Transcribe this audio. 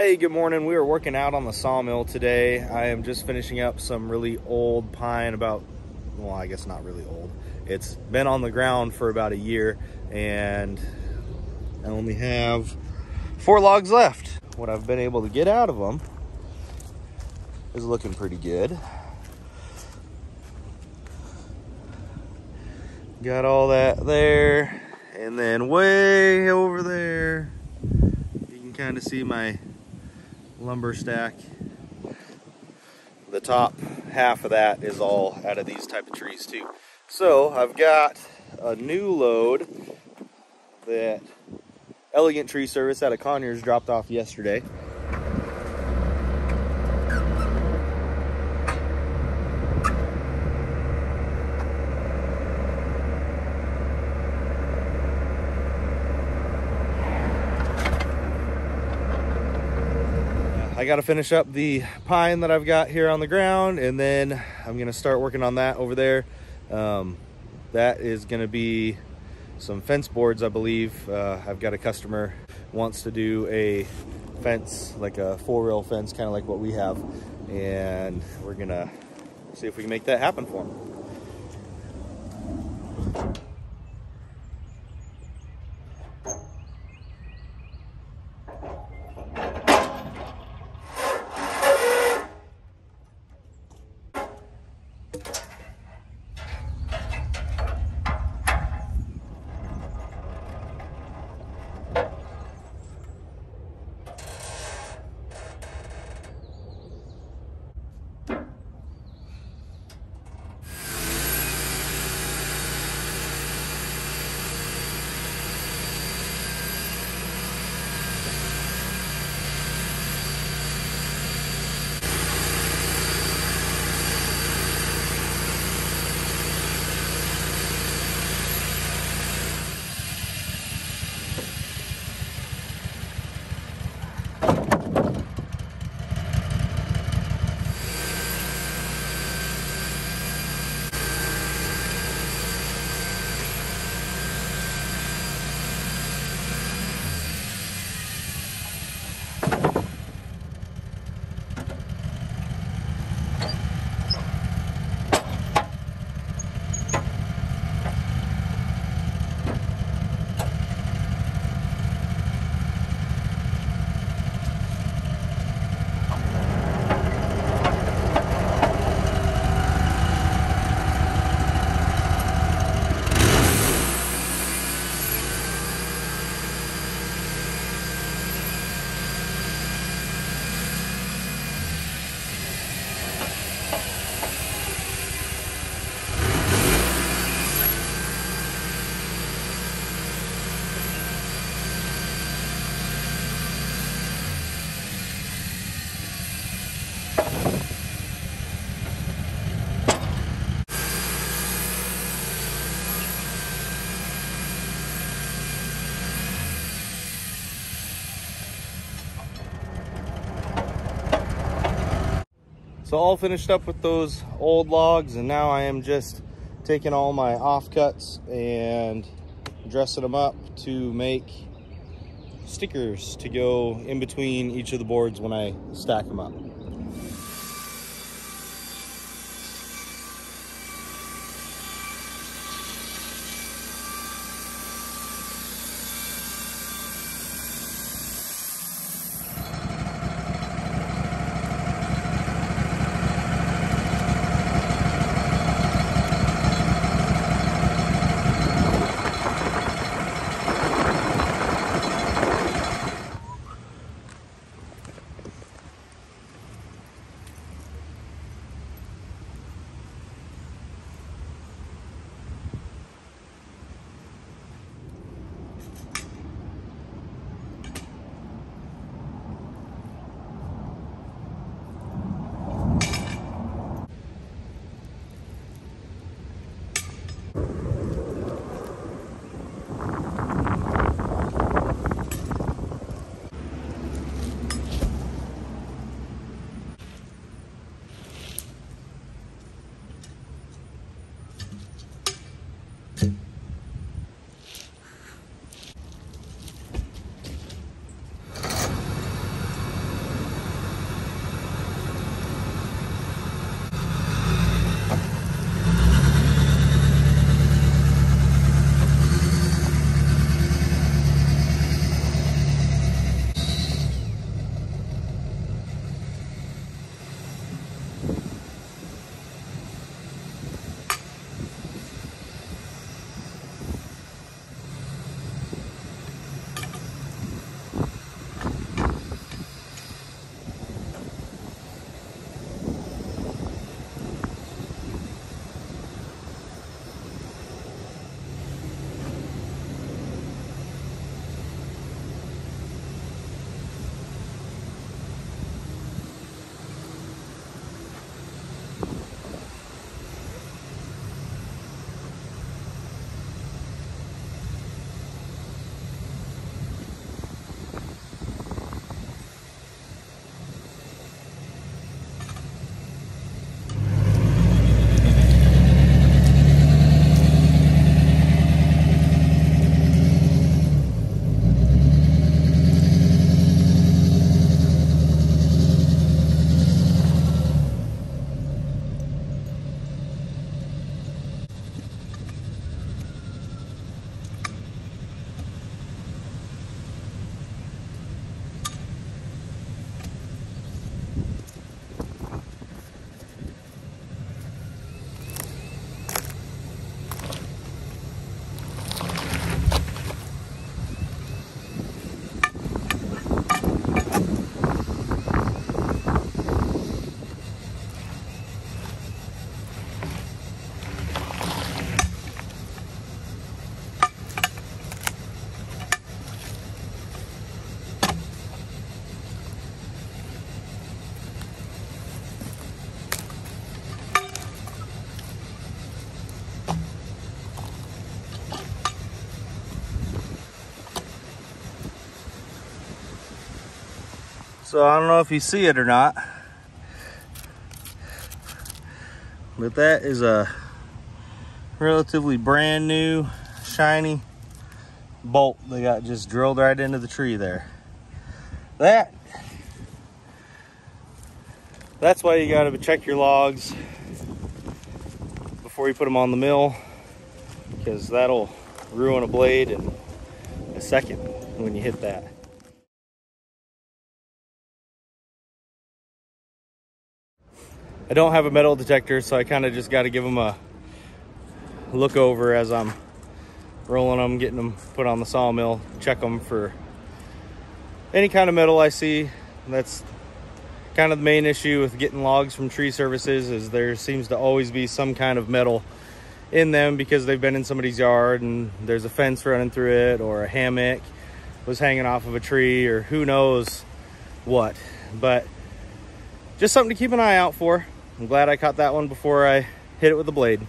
Hey, good morning. We are working out on the sawmill today. I am just finishing up some really old pine about, well, I guess not really old. It's been on the ground for about a year and I only have four logs left. What I've been able to get out of them is looking pretty good. Got all that there. And then way over there, you can kind of see my lumber stack. The top half of that is all out of these type of trees too. So I've got a new load that Elegant Tree Service out of Conyers dropped off yesterday. I got to finish up the pine that I've got here on the ground and then I'm going to start working on that over there. Um, that is going to be some fence boards, I believe. Uh, I've got a customer wants to do a fence, like a four rail fence, kind of like what we have. And we're going to see if we can make that happen for him. So all finished up with those old logs and now I am just taking all my offcuts and dressing them up to make stickers to go in between each of the boards when I stack them up. So I don't know if you see it or not, but that is a relatively brand new, shiny bolt they got just drilled right into the tree there. That, that's why you gotta check your logs before you put them on the mill, because that'll ruin a blade in a second when you hit that. I don't have a metal detector, so I kind of just got to give them a look over as I'm rolling them, getting them put on the sawmill, check them for any kind of metal I see. That's kind of the main issue with getting logs from tree services is there seems to always be some kind of metal in them because they've been in somebody's yard and there's a fence running through it or a hammock was hanging off of a tree or who knows what. But just something to keep an eye out for. I'm glad I caught that one before I hit it with the blade.